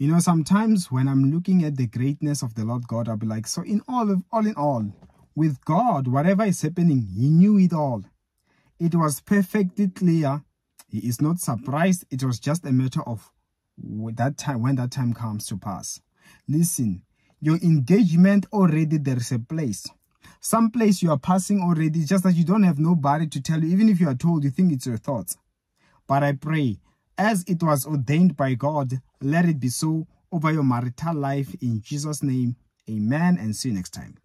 You know, sometimes when I'm looking at the greatness of the Lord God, I'll be like, so in all of all in all, with God, whatever is happening, He knew it all. It was perfectly clear. He is not surprised. It was just a matter of that time when that time comes to pass. Listen, your engagement already there is a place. Some place you are passing already, just that you don't have nobody to tell you. Even if you are told, you think it's your thoughts. But I pray, as it was ordained by God, let it be so over your marital life in Jesus' name. Amen and see you next time.